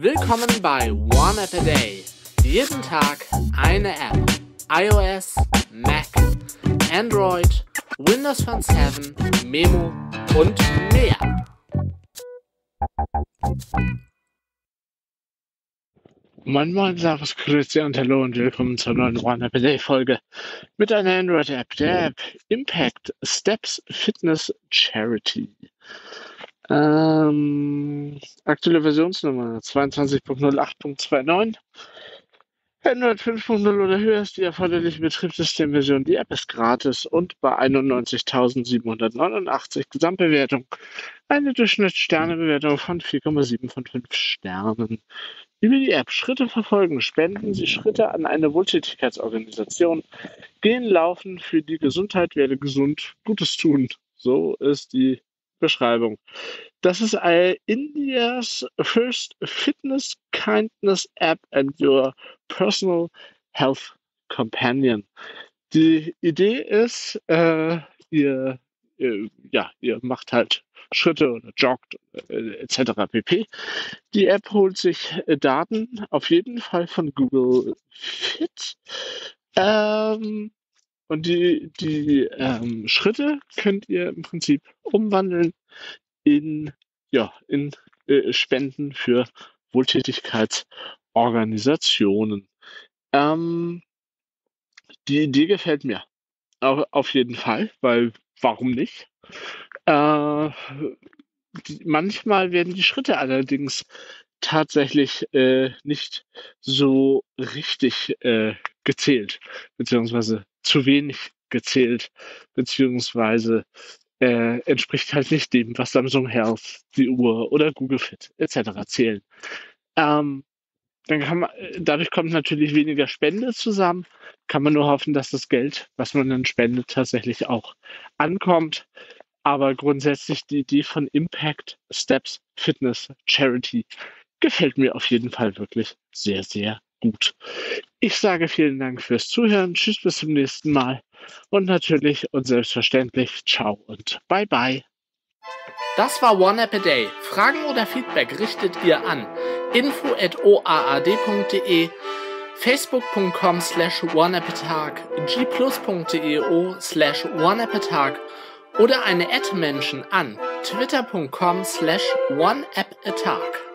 Willkommen bei One App a Day. Jeden Tag eine App. iOS, Mac, Android, Windows Phone 7, Memo und mehr. Moin Moin, Servus, Grüße und Hallo und willkommen zur neuen One App a Day Folge mit einer Android-App, der App Impact Steps Fitness Charity. Ähm, aktuelle Versionsnummer 22.08.29. Android 5.0 oder höher ist die erforderliche Betriebssystemversion. Die App ist gratis und bei 91.789 Gesamtbewertung eine Durchschnittssternebewertung von 4,7 von 5 Sternen. Über die App Schritte verfolgen, spenden Sie Schritte an eine Wohltätigkeitsorganisation, gehen laufen für die Gesundheit, werde gesund, Gutes tun. So ist die Beschreibung. Das ist India's first fitness kindness app and your personal health companion. Die Idee ist, äh, ihr, ihr, ja, ihr macht halt Schritte oder joggt äh, etc. pp. Die App holt sich äh, Daten auf jeden Fall von Google Fit. Ähm, und die, die ähm, Schritte könnt ihr im Prinzip umwandeln in, ja, in äh, Spenden für Wohltätigkeitsorganisationen. Ähm, die Idee gefällt mir auf, auf jeden Fall, weil warum nicht? Äh, die, manchmal werden die Schritte allerdings tatsächlich äh, nicht so richtig äh, gezählt, beziehungsweise zu wenig gezählt, beziehungsweise äh, entspricht halt nicht dem, was Samsung Health, die Uhr oder Google Fit etc. zählen. Ähm, dann kann man, dadurch kommt natürlich weniger Spende zusammen. Kann man nur hoffen, dass das Geld, was man dann spendet, tatsächlich auch ankommt. Aber grundsätzlich die Idee von Impact Steps Fitness Charity gefällt mir auf jeden Fall wirklich sehr, sehr gut. Ich sage vielen Dank fürs Zuhören. Tschüss, bis zum nächsten Mal. Und natürlich und selbstverständlich ciao und bye bye. Das war One App a Day. Fragen oder Feedback richtet ihr an info at oaad.de, facebook.com slash oneappatag, gplus.io slash oneappatag oder eine Ad-Menschen an twitter.com slash oneappatag.